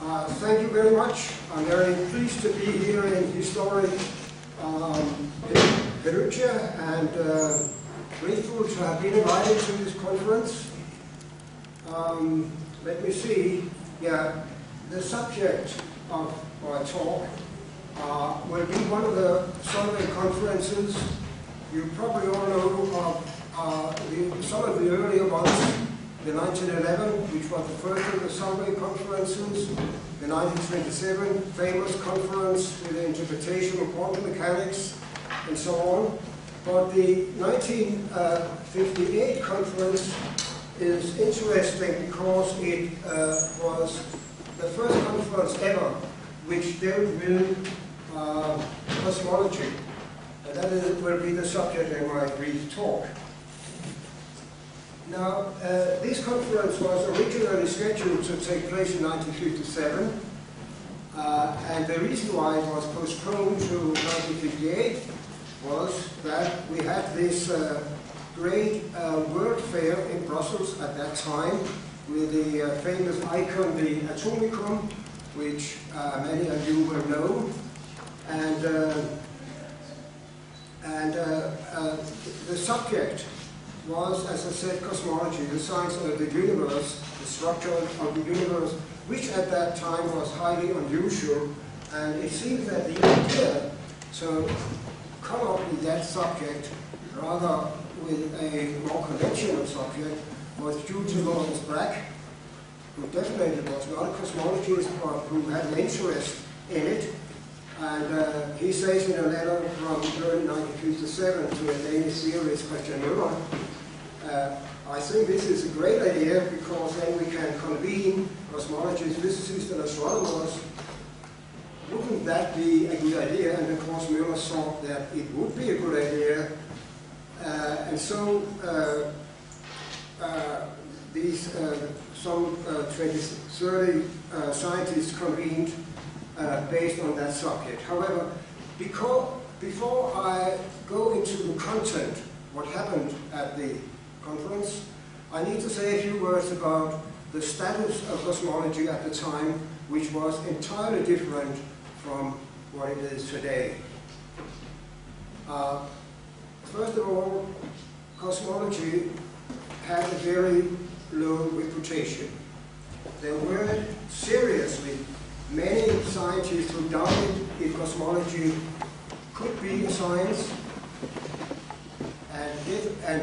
Uh, thank you very much. I'm very pleased to be here in historic um, Perugia and uh, grateful to have been invited to this conference. Um, let me see. Yeah, the subject of my talk uh, will be one of the Solvay conferences. You probably all know of uh, the, some of the earlier ones the 1911, which was the first of the Solvay conferences, the 1927 famous conference with the interpretation of quantum mechanics, and so on. But the 1958 conference is interesting because it uh, was the first conference ever which dealt with uh, cosmology. And that is, will be the subject of my brief talk. Now, uh, this conference was originally scheduled to take place in 1957, uh, and the reason why it was postponed to 1958 was that we had this uh, great uh, World Fair in Brussels at that time with the uh, famous icon, the Atomium, which uh, many of you will know, and and the subject was, as I said, cosmology, the science of the universe, the structure of the universe, which at that time was highly unusual. And it seems that the idea to come up with that subject, rather with a more conventional subject, was due to Lawrence Bragg, who definitely was not a cosmologist, but who had an interest in it. And uh, he says in a letter from early 1957 to a Danish theorist, Christian Møller, uh, I think this is a great idea because then we can convene cosmologists, physicists, and astronomers. Wouldn't that be a good idea? And of course, Møller thought that it would be a good idea. Uh, and so uh, uh these uh, some uh, 20, 30 scientists convened based on that subject. However, because, before I go into the content, what happened at the conference. I need to say a few words about the status of cosmology at the time, which was entirely different from what it is today. Uh, first of all, cosmology had a very low reputation. There were seriously many scientists who doubted if cosmology could be a science and, if, and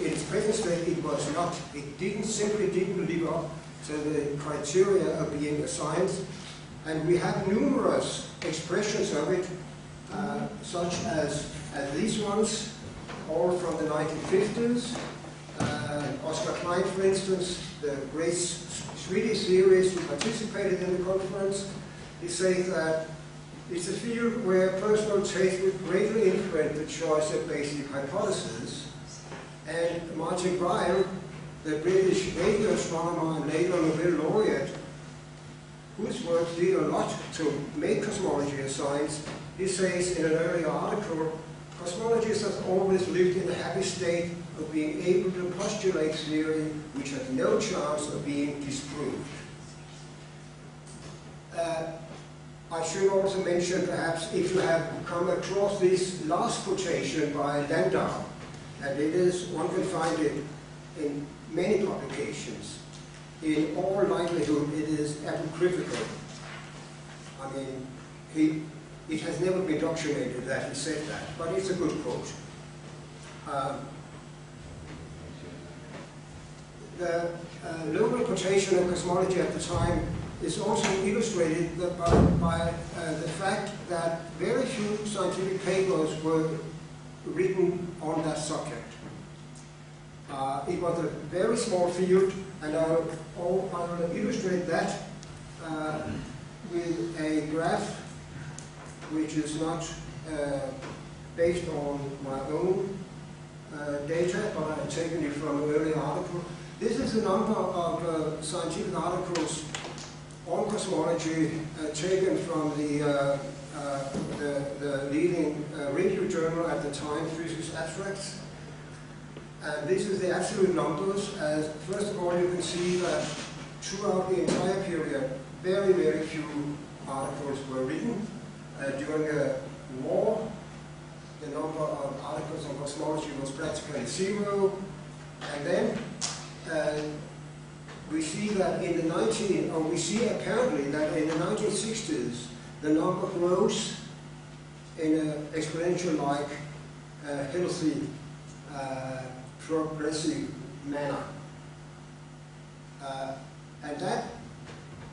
in its present state it was not. It didn't simply didn't live up to the criteria of being a science. And we have numerous expressions of it, uh, such as, as these ones, all from the 1950s. Uh, Oscar Klein, for instance, the great Swedish theorist who participated in the conference, he says that it's a field where personal taste would greatly influence the choice of basic hypotheses. And Martin Ryle, the British radio astronomer and later Nobel laureate, whose work did a lot to make cosmology a science, he says in an earlier article, cosmologists have always lived in the happy state of being able to postulate theory which had no chance of being disproved. Uh, I should also mention perhaps if you have come across this last quotation by Landau, and it is, one can find it in many publications. In all likelihood, it is apocryphal. I mean, he, it has never been documented that he said that, but it's a good quote. Um, the uh, low reputation of cosmology at the time is also illustrated by, by uh, the fact that very few scientific papers were written on that subject. Uh, it was a very small field, and I'll, I'll illustrate that uh, with a graph which is not uh, based on my own uh, data, but I've taken it from an earlier article. This is the number of uh, scientific articles on cosmology uh, taken from the, uh, uh, the, the, leading review journal at the time, Physics Abstracts. And this is the absolute numbers. As first of all, you can see that throughout the entire period, very, very few articles were written. Uh, during the war, the number of articles on cosmology was practically zero. And then uh, we see that in the 19, or we see apparently that in the 1960s, the number grows in an exponential-like, uh, healthy, uh, progressive manner. Uh, and that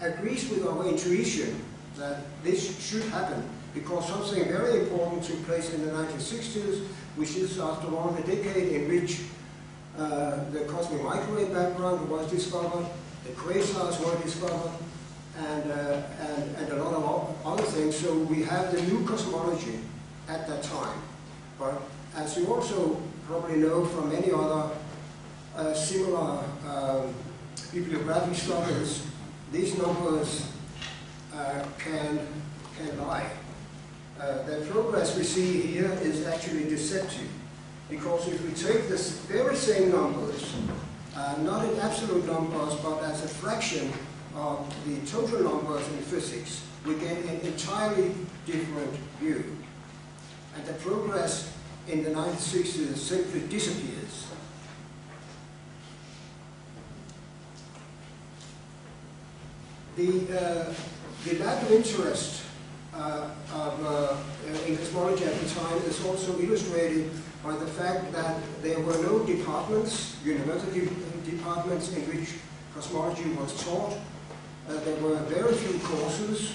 agrees with our intuition that this should happen because something very important took place in the 1960s, which is after all a decade in which the cosmic microwave background was discovered, the quasars were discovered, and, uh, and, and a lot of other things. So we have the new cosmology at that time. But as you also probably know from many other uh, similar um, bibliographic studies, these numbers uh, can, can lie. Uh, the progress we see here is actually deceptive because if we take the very same numbers, uh, not in absolute numbers, but as a fraction of the total numbers in physics, we get an entirely different view. And the progress in the 1960s simply disappears. The, uh, the lack of interest uh, of, uh, in cosmology at the time is also illustrated by the fact that there were no departments, university departments in which cosmology was taught. Uh, there were very few courses,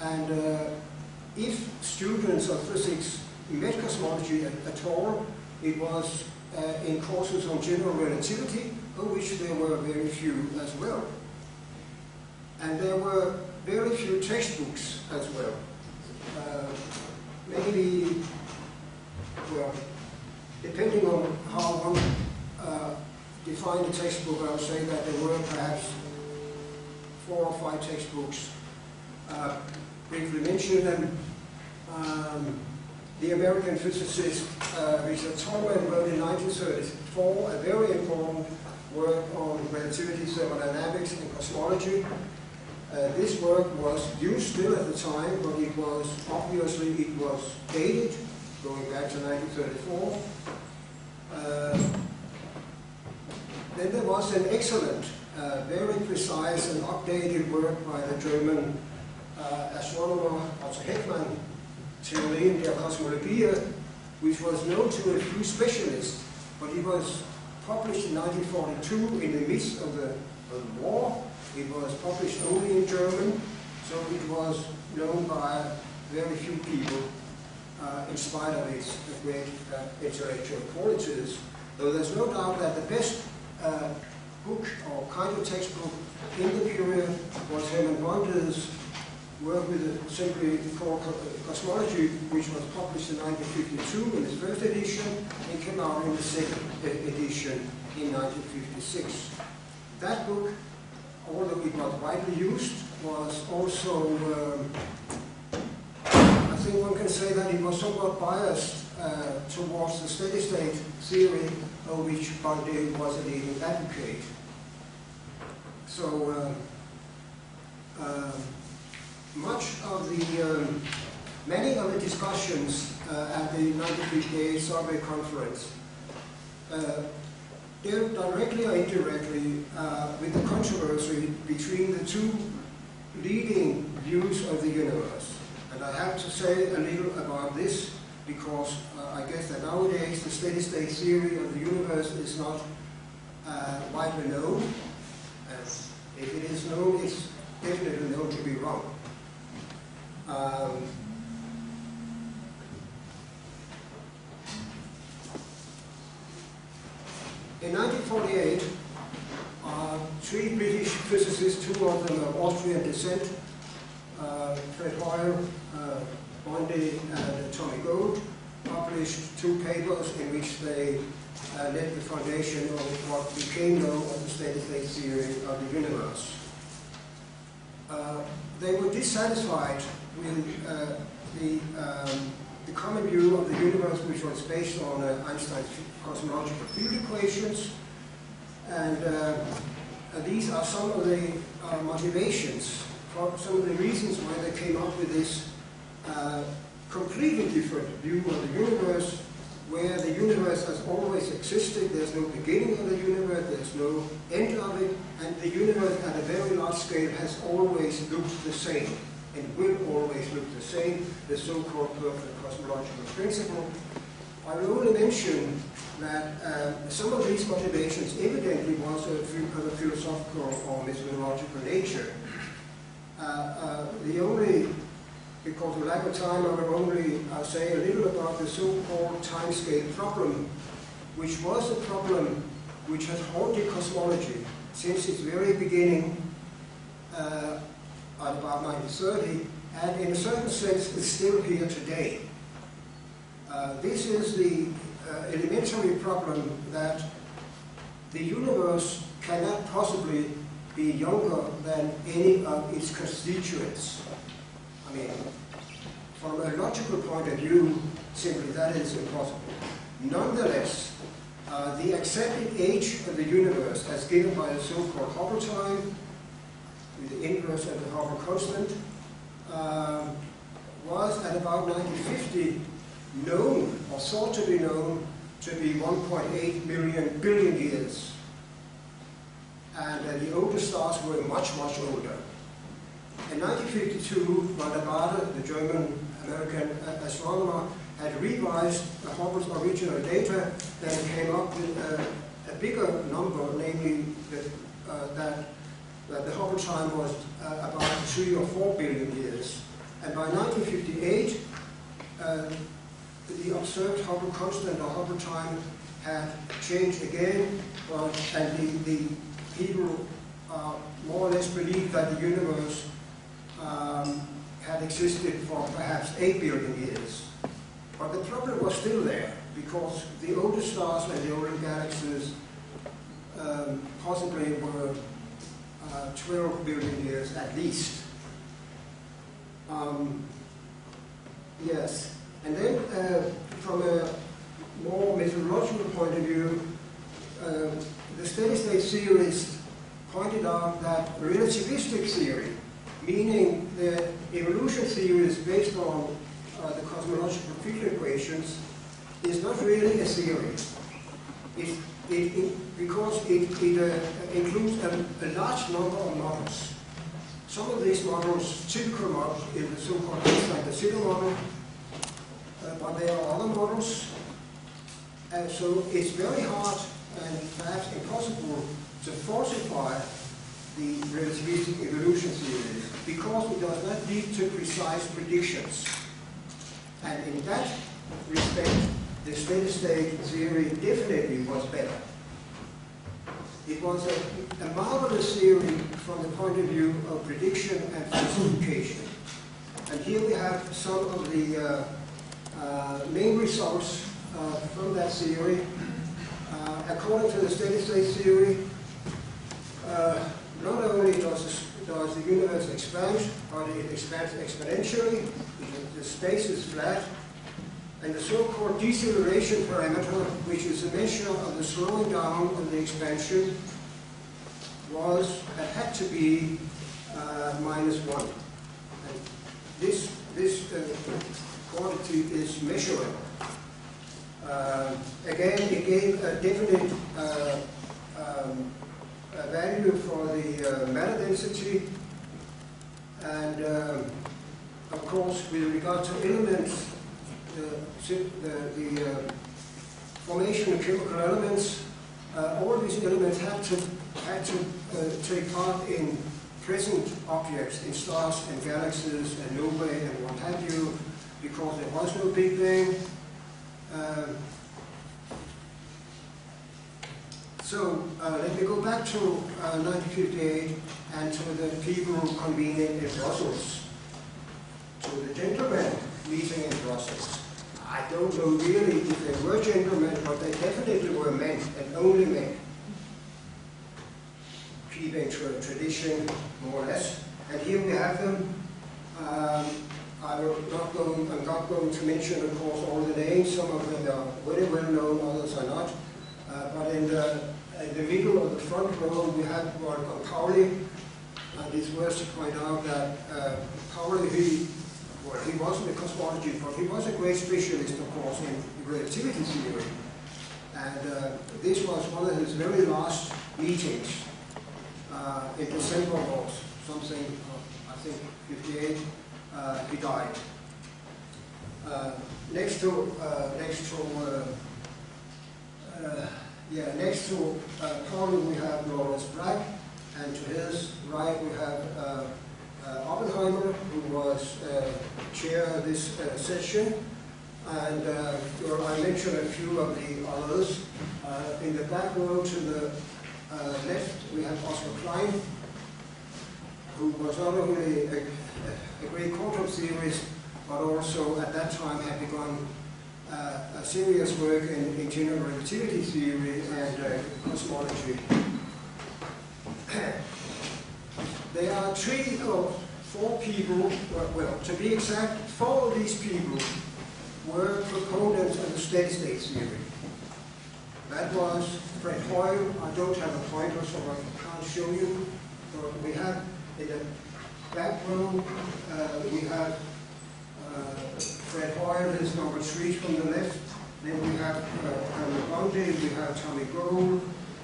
and uh, if students of physics met cosmology at, at all, it was uh, in courses on general relativity, of which there were very few as well. And there were very few textbooks as well. Uh, maybe, well, depending on how one uh, defined textbook, I would say that there were perhaps four or five textbooks. Uh, briefly mentioned them. Um, the American physicist uh, Richard Tolman wrote in 1934 a very important work on relativity, thermodynamics, and cosmology. Uh, this work was used still at the time, but it was obviously it was dated, going back to 1934. Uh, then there was an excellent, uh, very precise and updated work by the German uh, astronomer Otto Heckmann, Theorien der Kosmologie, which was known to a few specialists, but it was published in 1942 in the midst of the, of the war. It was published only in German, so it was known by very few people uh, in spite of its great uh, intellectual qualities. Though there's no doubt that the best uh, book or kind of textbook in the period was Hermann Bondi's work with the simply called Cosmology, which was published in 1952 in its first edition and came out in the second edition in 1956. That book, although it was widely used, was also, um, think one can say that it was somewhat biased uh, towards the steady state theory of which Bondi was a leading advocate. So, uh, um, much of the, um, many of the discussions uh, at the 1958 Solvay Conference uh, deal directly or indirectly uh, with the controversy between the two leading views of the universe. I have to say a little about this because uh, I guess that nowadays the steady state theory of the universe is not uh, widely known. As if it is known, it's definitely known to be wrong. Um, in 1948, uh, three British physicists, two of them of Austrian descent, Fred Hoyle, uh, Bondi, and Tommy Gold, published two papers in which they uh, laid the foundation of what became known as the steady state theory of the universe. Uh, they were dissatisfied with uh, the, um, the common view of the universe, which was based on uh, Einstein's cosmological field equations, and uh, uh, these are some of the uh, motivations, some of the reasons why they came up with this uh, completely different view of the universe, where the universe has always existed, there's no beginning of the universe, there's no end of it, and the universe at a very large scale has always looked the same, and will always look the same, the so-called perfect cosmological principle. I will only mention that uh, some of these motivations evidently was of a philosophical or methodological nature. Uh, uh, the only because of lack of time, I will only uh, say a little about the so-called timescale problem, which was a problem which has haunted cosmology since its very beginning uh, at about 1930, and in a certain sense is still here today. Uh, this is the uh, elementary problem that the universe cannot possibly be younger than any of its constituents. I mean, from a logical point of view, simply that is impossible. Nonetheless, uh, the accepted age of the universe, as given by the so-called Hubble time, with the inverse of the Hubble constant, uh, was at about 1950 known, or thought to be known, to be 1.8 million billion years. And uh, the older stars were much, much older. In 1952, Van der the German-American astronomer, had revised the Hubble's original data and came up with a, a bigger number, namely that, uh, that, that, the Hubble time was uh, about three or four billion years. And by 1958, uh, the observed Hubble constant or Hubble time had changed again, and the, the people uh, more or less believed that the universe um, had existed for perhaps 8 billion years. But the problem was still there, because the older stars and the older galaxies um, possibly were uh, 12 billion years at least. Um, yes, and then uh, from a more methodological point of view, uh, the steady-state theorists pointed out that relativistic theory meaning the evolution theory is based on uh, the cosmological field equations, is not really a theory. It, it, it, because it, it uh, includes a, a, large number of models. Some of these models, typical models, is the so-called Einstein-de model, uh, but there are other models. And so it's very hard and perhaps impossible to falsify the relativistic evolution theory because it does not lead to precise predictions. And in that respect, the steady-state theory definitely was better. It was a, a, marvelous theory from the point of view of prediction and falsification. And here we have some of the uh, uh, main results uh, from that theory. According to the steady-state theory, uh, not only does, does the universe expand, but it expands exponentially, the space is flat, and the so-called deceleration parameter, which is a measure of the slowing down of the expansion, was had to be uh, minus one. And this this uh, quantity is measurable. Uh, again, it gave a definite uh, um, a value for the uh, matter density. And um, of course, with regard to elements, the, the, uh, formation of chemical elements, uh, all these elements had to, had to uh, take part in present objects, in stars and galaxies and novae and what have you, because there was no Big Bang. Um, So uh, let me go back to uh, 1958 and to the people convening in Brussels, to the gentlemen meeting in Brussels. I don't know really if they were gentlemen, but they definitely were men, and only men. Keeping to a tradition, more or less. And here we have them. Um, I will not go, I'm not going to mention, of course, all the names. Some of them are very well known, others are not. Uh, but in the in the middle of the front row, we had Walter Pauli, and it's worth to point out that uh, Pauli, he, well, he wasn't a cosmologist, but he was a great specialist, of course, in relativity theory. And uh, this was one of his very last meetings uh, in December of something, uh, I think 58, uh, he died. Uh, next to, uh, next to, uh, uh, yeah, next to uh, Pauli we have Lawrence Bragg, and to his right we have uh, uh, Oppenheimer, who was uh, chair of this uh, session. And uh, I mentioned a few of the others. Uh, in the back row to the uh, left, we have Oscar Klein, who was not only a, a great quantum theorist, but also at that time had begun uh, a serious work in, in general relativity theory and uh, cosmology. there are three or four people, well, to be exact, four of these people were proponents of the steady state theory. That was Fred Hoyle. I don't have a pointer, so I can't show you. But we have in the back row, uh, we have uh, Fred Hoyle is number three from the left. Then we have uh, Henry Bondi, we have Tommy Gold,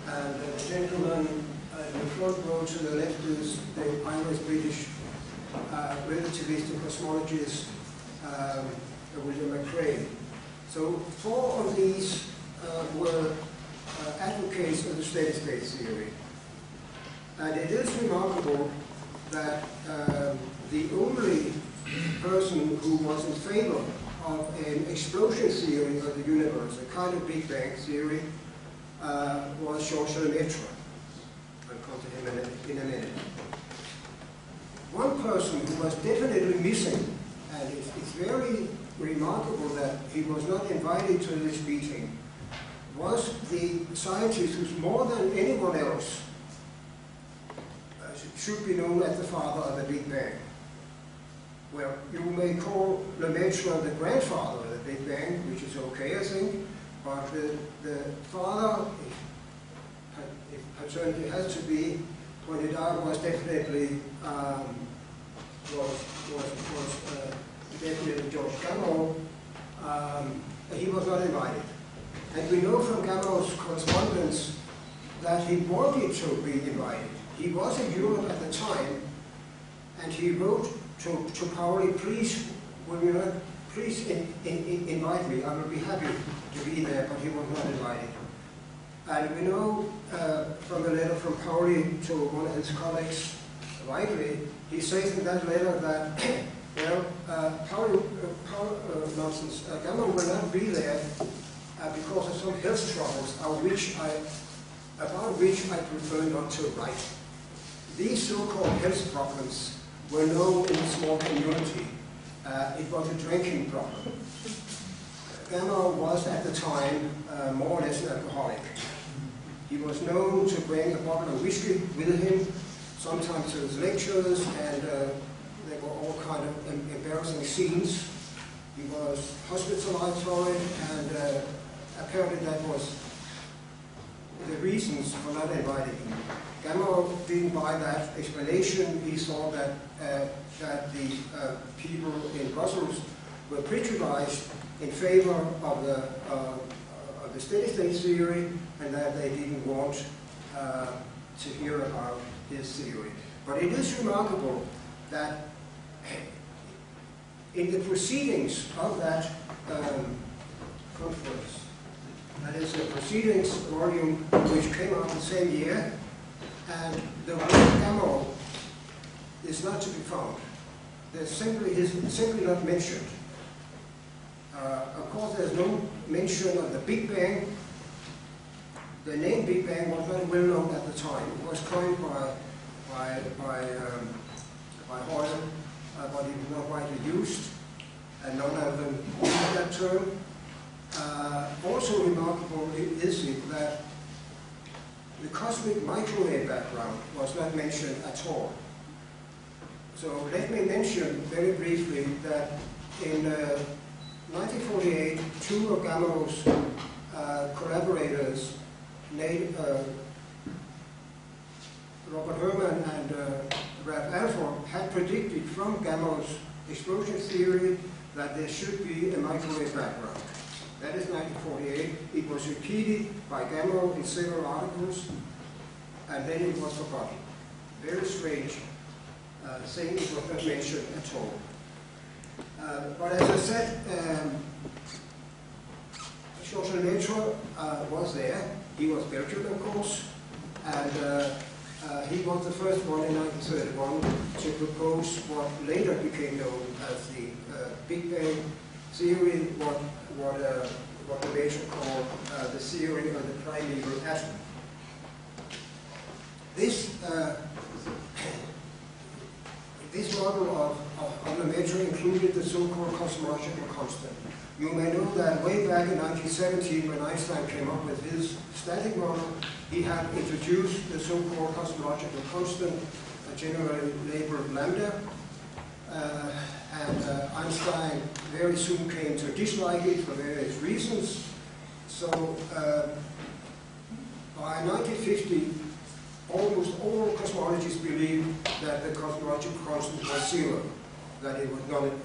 and the gentleman uh, in the front row to the left is the Irish-British uh, relativist and cosmologist um, William McCrea. So four of these uh, were uh, advocates of the steady state theory. And it is remarkable that um, the only person who was in favor of an explosion theory of the universe, a kind of Big Bang theory, uh, was Georges Lemaitre. I'll come to him in a, in a minute. One person who was definitely missing, and it's, it's very remarkable that he was not invited to this meeting, was the scientist who's more than anyone else should be known as the father of the Big Bang. Well, you may call Lemaitre the grandfather of the Big Bang, which is okay, I think, but the, the father, if, if paternity has to be pointed out, was definitely um, was was was uh, definitely George Gamow. Um, he was not invited, and we know from Gamow's correspondence that he wanted to be invited. He was in Europe at the time, and he wrote to, to Pauli, please, will you please in, in, in invite me. I will be happy to be there, but he was not invited. And we know uh, from a letter from Pauli to one of his colleagues, Whiteley, he says in that letter that, well, uh, Pauli, uh, Paul, uh, nonsense, uh, will not be there uh, because of some health troubles, which I, about which I prefer not to write. These so-called health problems were known in the small community. Uh, it was a drinking problem. Gamow was at the time uh, more or less an alcoholic. He was known to bring a bottle of whiskey with him, sometimes to his lectures, and uh, there were all kind of em embarrassing scenes. He was hospitalized for it, and uh, apparently that was the reasons for not inviting him. Gamow didn't buy that explanation. He saw that, uh, that the uh, people in Brussels were prejudiced in favor of the, uh, of the steady state theory and that they didn't want uh, to hear about his theory. But it is remarkable that in the proceedings of that um, conference, that is the proceedings volume which came out the same year, and the word Gamow is not to be found. There's simply, is simply not mentioned. Uh, of course, there's no mention of the Big Bang. The name Big Bang was not well known at the time. It was coined by, by, by, um, by Hoyle, uh, but it was not widely used, and none of them used that term. Uh, also remarkable is it that the cosmic microwave background was not mentioned at all. So let me mention very briefly that in uh, 1948, two of Gamow's uh, collaborators, Nate, uh, Robert Herman and uh, Ralph Alpher had predicted from Gamows explosion theory that there should be a microwave background. That is 1948. It was repeated by Gamow in several articles, and then it was forgotten. Very strange uh, thing, it was not mentioned at all. Uh, but as I said, um, Georges Lemaitre uh, was there. He was Belgian, of course, and uh, uh, he was the first one in 1931 to propose what later became known as the uh, Big Bang theory, what, what, uh, what Lemaitre called uh, the theory of the primeval atom. This, this model of, of, of Lemaitre included the so-called cosmological constant. You may know that way back in 1917, when Einstein came up with his static model, he had introduced the so-called cosmological constant, uh, generally labeled lambda. Uh, and uh, Einstein very soon came to dislike it for various reasons. So uh, by 1950, almost all cosmologists believed that the cosmological constant was zero, that it was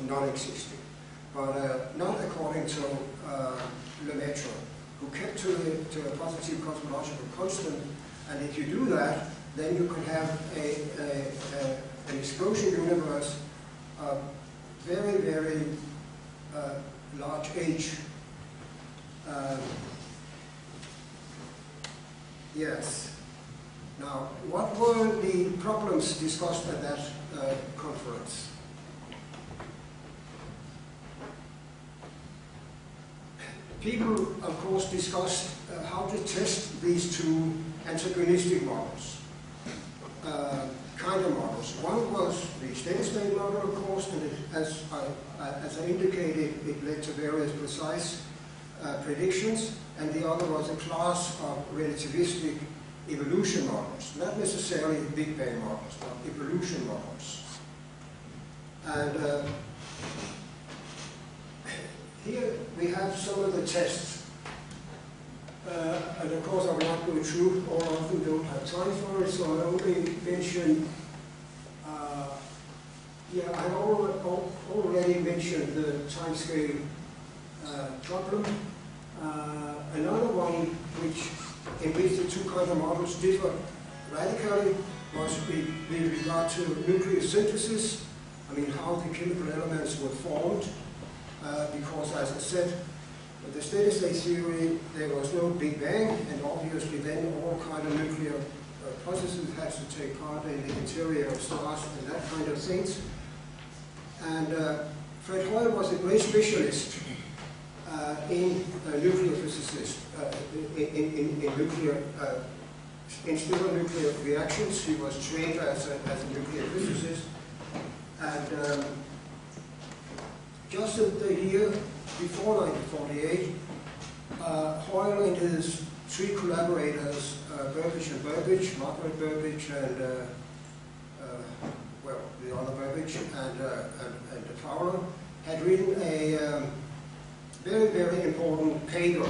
non-existing but uh, not according to uh, Lemaitre, who kept to, the, to a positive cosmological constant. And if you do that, then you could have a, a, a an explosion universe of very, very uh, large age. Um, yes. Now, what were the problems discussed at that uh, conference? people, of course, discussed uh, how to test these two antagonistic models, uh, kind of models. One was the steady state model, of course, and it, as, I, as I indicated, it led to various precise uh, predictions, and the other was a class of relativistic evolution models, not necessarily Big Bang models, but evolution models. And uh, here we have some of the tests. Uh, and of course I'm not going through all of them, don't have time for it, so I'll only mention, uh, yeah, I already mentioned the timescale uh, problem. Uh, another one which, in which the two kind of models differ radically was with, regard to nucleosynthesis, I mean how the chemical elements were formed uh, because, as I said, with the steady state theory, there was no Big Bang, and obviously then all kind of nuclear uh, processes had to take part in the interior of stars and that kind of things. And uh, Fred Hoyle was a great specialist uh, in uh, nuclear physicist, uh, in, in, in, nuclear, in stable nuclear reactions. He was trained as a, as a nuclear physicist. And um, just the year before 1948, uh, Hoyle and his three collaborators, uh, Burbidge and Burbidge, Margaret Burbidge and, uh, uh, well, the other Burbidge and, uh, and, and Fowler, had written a um, very, very important paper.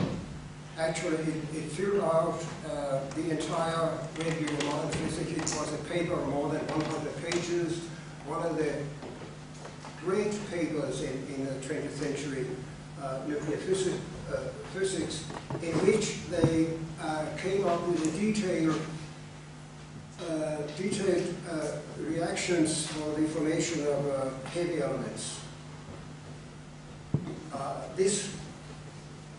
Actually, it, it filled out uh, the entire review of modern physics. It was a paper more than 100 pages. One of the great papers in, in the 20th century nuclear physics, uh, physics, in which they uh, came up with a detailed, uh, detailed uh, reactions for the formation of uh, heavy elements. this,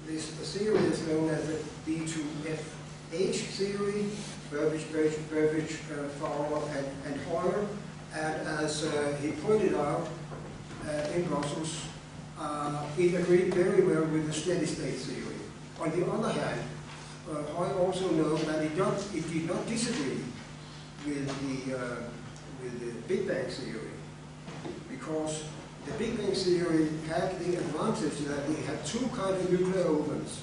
this theory is known as the B2FH theory, Burbidge, Burbidge Fowler, and, and Hoyle. And as he pointed out, uh, in Brussels, uh, it agreed very well with the steady state theory. On the other hand, uh, I also know that it, it did not disagree with the, uh, with the Big Bang theory because the Big Bang theory had the advantage that it had two kind of nuclear ovens.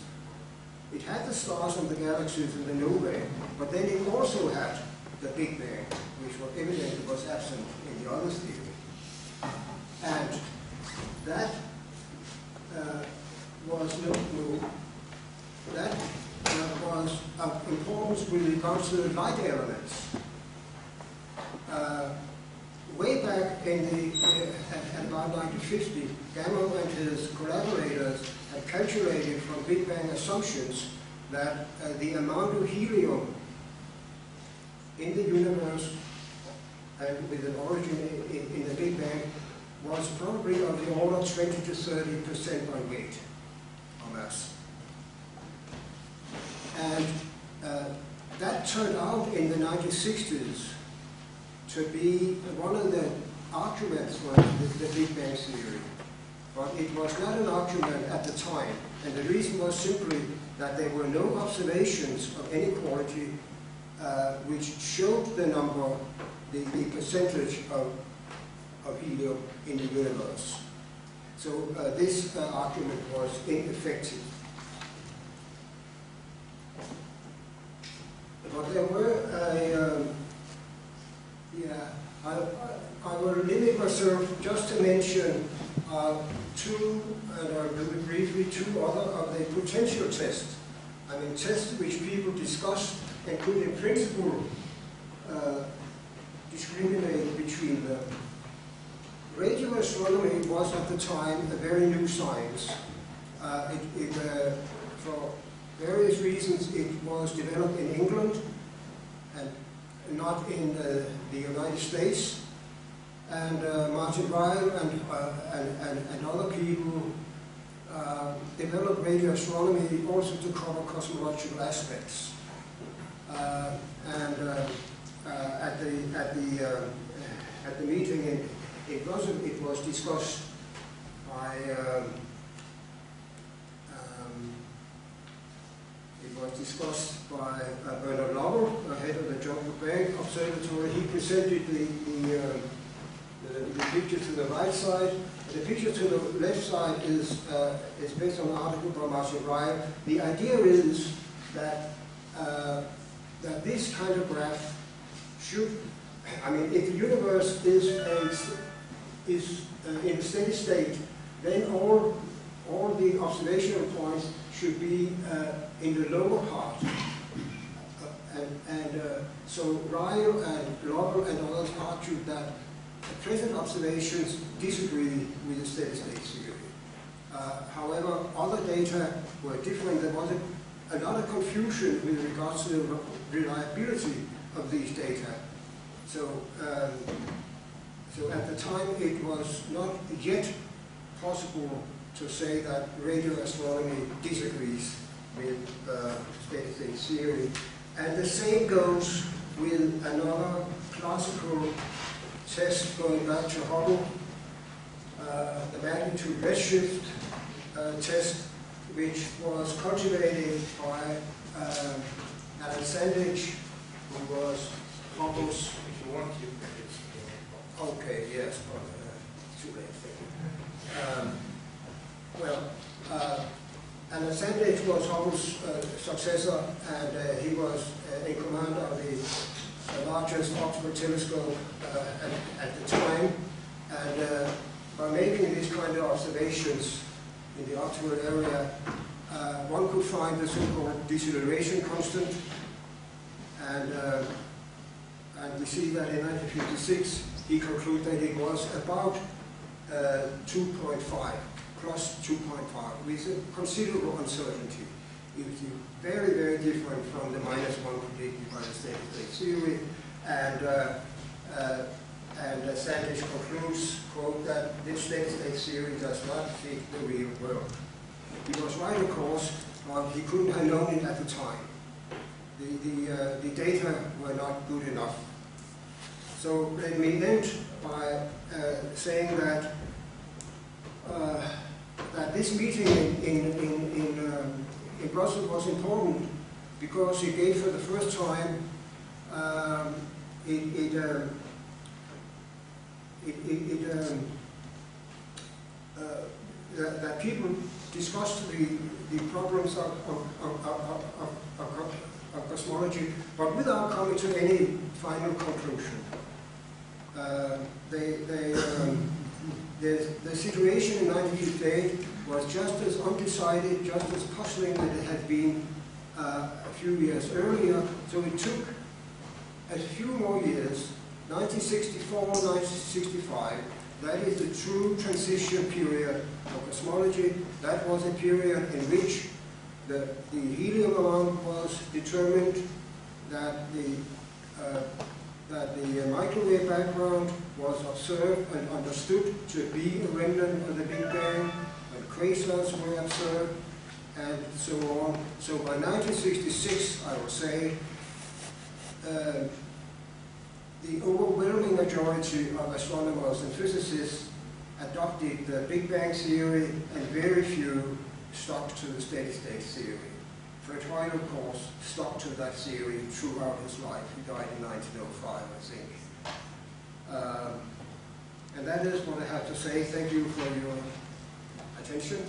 It had the stars and the galaxies and the novae, but then it also had the Big Bang, which was evidently was absent in the other theory. And that uh, was no that was of importance with regards to the light elements. Uh, way back in the, uh, about 1950, Gamow and his collaborators had calculated from Big Bang assumptions that uh, the amount of helium in the universe and with an origin in, in the Big Bang was probably of the order of 20 to 30 percent by weight or mass. And uh, that turned out in the 1960s to be one of the arguments for the, the Big Bang theory. But it was not an argument at the time. And the reason was simply that there were no observations of any quality uh, which showed the number, the, the percentage of, of helium in the universe. So uh, this uh, argument was ineffective. But there were a, um, yeah, I, I, I will limit myself just to mention uh, two, and I'll do it briefly, two other of the potential tests. I mean, tests which people discussed and could in principle uh, discriminate between them. Radio astronomy was at the time a very new science. Uh, it, it, uh, for various reasons, it was developed in England and not in uh, the United States. And uh, Martin Ryle and, uh, and, and, and, other people uh, developed radio astronomy also to cover cosmological aspects. And at the at the at the meeting, it, it was it was discussed by. Um, was discussed by uh, Bernard Lovell, head of the Jodrell Bank Observatory. He presented the, the, uh, the, the, picture to the right side. The picture to the left side is, uh, is based on an article by Martin Ryle. The idea is that, uh, that this kind of graph should, I mean, if the universe is, a, is uh, in a steady state, then all, all the observational points should be uh, in the lower part. Uh, and, and uh, so Ryle and Lovell and others argued that the present observations disagree with the steady state theory. Uh, however, other data were different. There was a, another confusion with regards to the reliability of these data. So, um, so at the time it was not yet possible to say that radio astronomy disagrees with uh, steady state theory. And the same goes with another classical test going back to Hubble, uh, the magnitude redshift uh, test, which was cultivated by uh, Alan Sandage, who was Hubble's. If you want, you Okay, yes, but uh, too late. Um, well, uh, and Sandage was Hubble's uh, successor, and uh, he was uh, in command of the largest Oxford telescope uh, at, at, the time. And uh, by making these kind of observations in the Oxford area, one could find the so-called deceleration constant. And, and we see that in 1956, he concluded that it was about 2.5 plus 2.5 with a considerable uncertainty. It is very, very different from the minus 1 predicted by the steady state theory. And, uh, uh, and uh, concludes, quote, that this steady state theory does not fit the real world. He was right, of course, but he couldn't have known it at the time. The, the, uh, the data were not good enough. So let me end by uh, saying that uh, that this meeting in, in, in, in, um, in Brussels was important because it gave for the first time um, it, it, uh, it, it, it um, uh, that, that, people discussed the, the problems of, of, of, of, cosmology, but without coming to any final conclusion. Uh, they, they um, the, the situation in 1958 was just as undecided, just as puzzling as it had been uh, a few years earlier. So it took a few more years 1964, 1965, that is the true transition period of cosmology. That was a period in which the, the helium amount was determined, that the, uh, that the microwave background was observed and understood to be a remnant of the Big Bang, and quasars were observed, and so on. So by 1966, I would say, uh, the overwhelming majority of astronomers and physicists adopted the Big Bang theory and very few stuck to the steady state theory. Fred Hoyle, of course, stuck to that theory throughout his life. He died in 1905, I think. Um, and that is what I have to say. Thank you for your attention.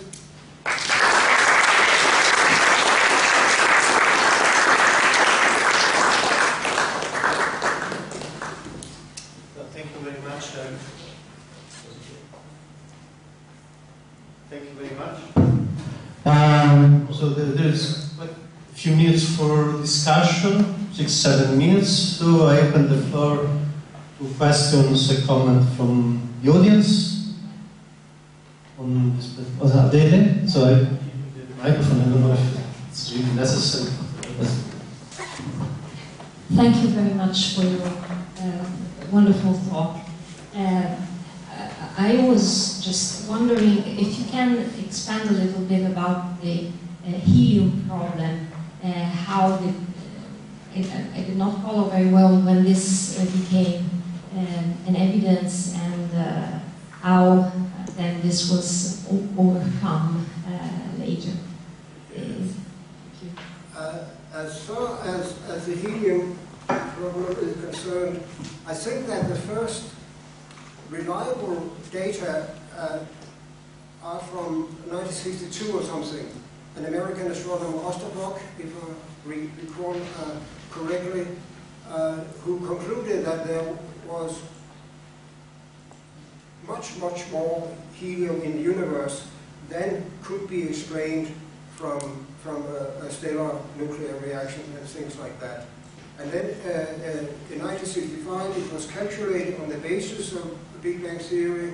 Thank you very much. uh, Thank you very much. Um, so there- there's a few minutes for discussion, six, seven minutes. So I open the floor to questions, a comment from the audience on this. That Adele? So I give the microphone. I don't know if it's really necessary. Thank you very much for your uh, wonderful talk. Uh, I was just wondering if you can expand a little bit about the uh, helium problem, how did, uh, it, I did not follow very well when this uh, became um, an evidence and uh, how then this was overcome uh, later. Uh, as far as, as the helium problem is concerned, I think that the first reliable data uh, are from 1962 or something. An American astronomer, Osterbrock, if I re- recall uh, correctly, uh, who concluded that there was much, much more helium in the universe than could be explained from, from a, a stellar nuclear reaction and things like that. And then uh, uh, in 1965 it was calculated on the basis of the Big Bang theory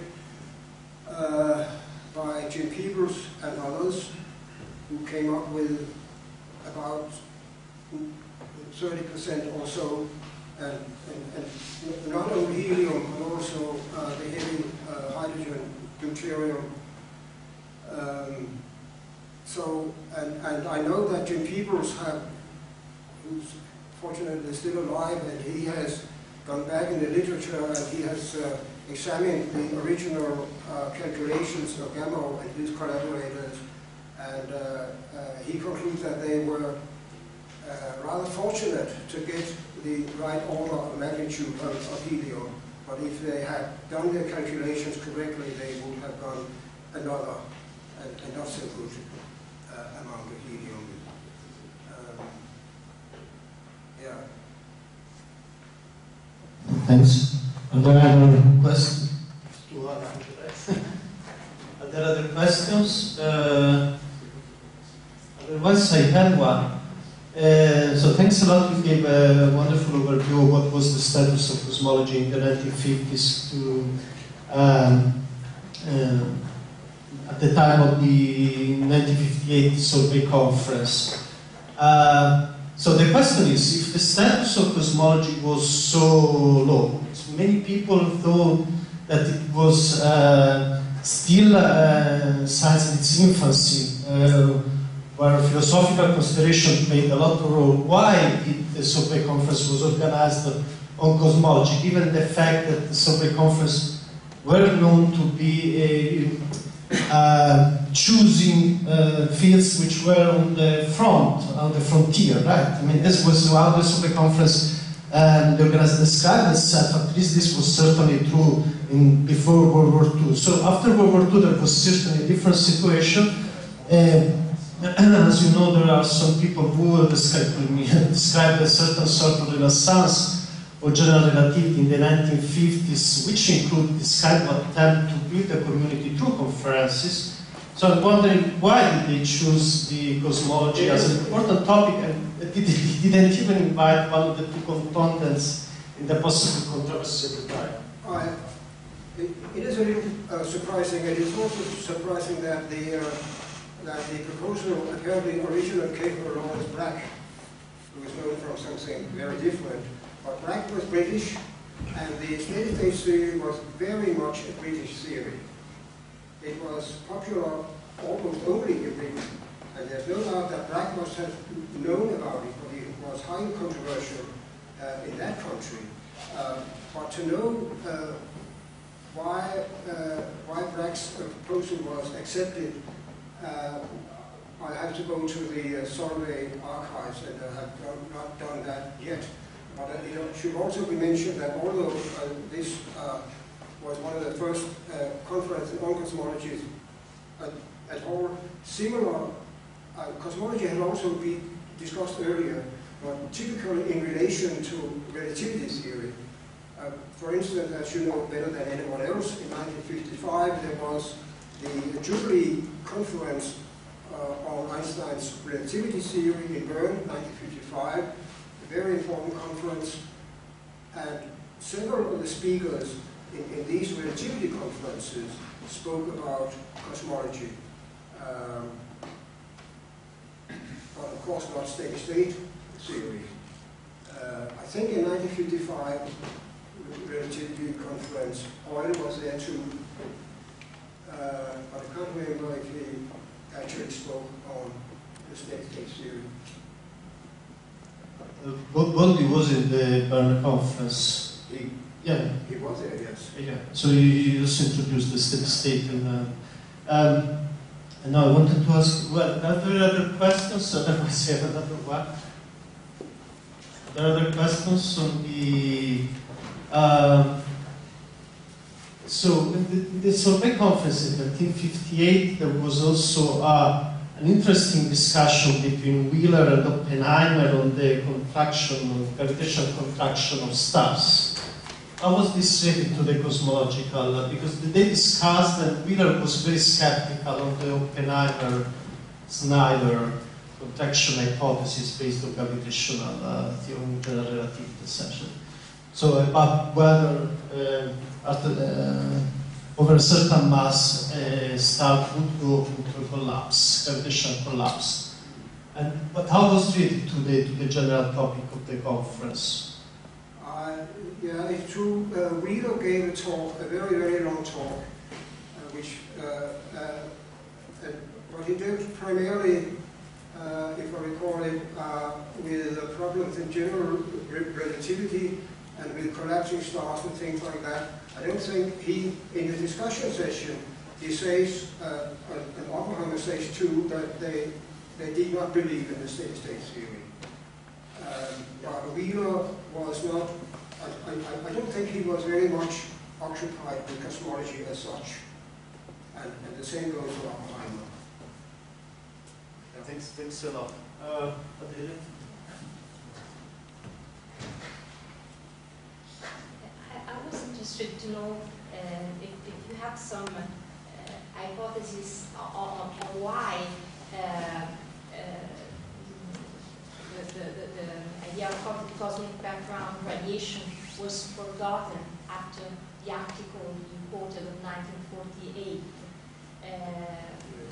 uh, by Jim Peebles and others who came up with about 30% or so, and, and, and not only helium, but also uh, the heavy uh, hydrogen, deuterium. Um, so, and, and I know that Jim Peebles have, who's fortunately still alive, and he has gone back in the literature and he has uh, examined the original uh, calculations of Gamow and his collaborators, and uh, uh, he concludes that they were uh, rather fortunate to get the right order of magnitude of, of helium. But if they had done their calculations correctly, they would have gone another and, and not so good uh, amount of helium. Um, yeah. Thanks. Are there other questions? Are there other questions? Uh, otherwise, I had one. Uh, so thanks a lot. You gave a wonderful overview of what was the status of cosmology in the 1950s to um, uh, at the time of the 1958 Solvay conference. Uh, so the question is, if the status of cosmology was so low, many people thought that it was uh, still uh, science in its infancy, uh, where philosophical consideration played a lot of role. Why the Solvay conference was organized on cosmology, given the fact that the Solvay conference were known to be a, uh, choosing uh, fields which were on the front, on the frontier, right? I mean, this was how the Solvay conference um, the organizer described itself, at least this was certainly true in, before World War II. So after World War II, there was certainly a different situation. And as you know, there are some people who describe, describe a certain sort of renaissance or general relativity in the 1950s, which include this kind of attempt to build a community through conferences. So I'm wondering why did they choose the cosmology as an important topic and did, didn't even invite one of the two contenders in the possible controversy at the time. I, it, it is a little uh, surprising, and it's also surprising that the, uh, that the proposal apparently originally came from Lawrence Bragg, who was known from something very different. But Bragg was British, and the steady state theory was very much a British theory. It was popular almost only in Britain, and there's no doubt that Bragg must have known about it, but it was highly controversial uh, in that country. Uh, but to know uh, why, uh, why Bragg's proposal was accepted, uh, I have to go to the uh, Solvay archives, and I have done, not done that yet. But uh, it should also be mentioned that although uh, this uh, was one of the first uh, conferences on cosmology at, at all, similar cosmology had also been discussed earlier, but typically in relation to relativity theory. For instance, as you know better than anyone else, in 1955 there was the Jubilee Conference uh, on Einstein's relativity theory in Bern, 1955, a very important conference, and several of the speakers in, in these relativity conferences spoke about cosmology. Um, but of course not steady state theory. Uh, I think in 1955, relativity conference, Hoyle was there too, uh, but I can't remember if actually spoke on the state theory. Uh, Bondi was in the Bern conference. He- yeah, He was there, yes. yeah. So you, you just introduced the steady state and. Uh, um, and now I wanted to ask, well, are there other questions? Otherwise, I have another one. Are there other questions on the? Um, so in the, the conference in 1958, there was also uh, an interesting discussion between Wheeler and Oppenheimer on the contraction, gravitational contraction of stars. How was this related to the cosmological? uh, Because they discussed and Wheeler was very skeptical on the Oppenheimer-Snyder contraction hypothesis based on gravitational uh, theory of general relativity, essentially. So about whether uh, after, uh, over a certain mass, star would go into collapse, gravitational collapse. And but how was treated to the to the general topic of the conference? Uh, yeah, it's true. Uh, Wheeler gave a talk, a very, very long talk, uh, which, uh, uh, uh, but he did primarily, uh, if I recall it, uh, with problems in general re- relativity and with collapsing stars and things like that. I don't think he, in the discussion session, he says, uh, and Oppenheimer says too, that they, they did not believe in the steady state theory. Um, but Wheeler was not, I, I, I don't think he was very much occupied with cosmology as such. And, and the same goes for Oppenheimer. Yeah, thanks, thanks a lot. Uh, Adele? I, was interested to know uh, if, if you have some uh, hypothesis on, on, why uh, uh, the, the, the, idea of cosmic- background radiation was forgotten after the article you quoted of 1948. Uh,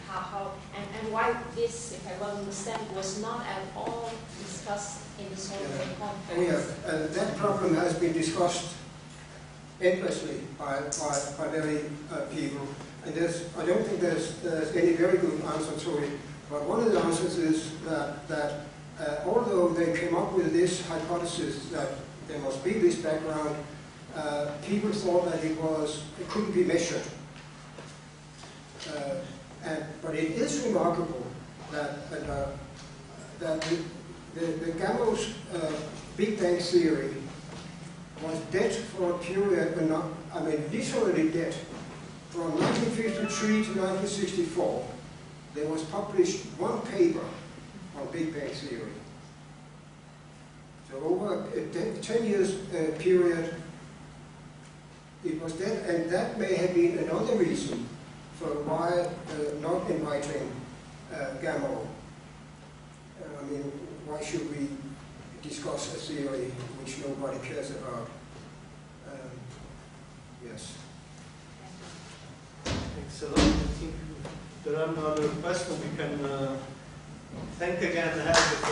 how, how, and, and why this, if I well understand, was not at all discussed in the Solvay Oh conference. yeah, uh, that problem has been discussed endlessly by, by, by many uh, people. And there's, I don't think there's, there's any very good answer to it. But one of the answers is that, that uh, although they came up with this hypothesis that there must be this background, uh, people thought that it was, it couldn't be measured. Uh, and, but it is remarkable that, that, uh, that the, the, the Gamows uh, Big Bang theory was dead for a period, but not, I mean, literally dead. From 1953 to 1964, there was published one paper on Big Bang theory. So over a te- 10 years uh, period, it was dead, and that may have been another reason for why uh, not inviting uh, Gamow. Uh, I mean, why should we discuss a theory which nobody cares about. Um, yes. Thanks a lot. I think there are no other questions. We can uh, thank again Herbert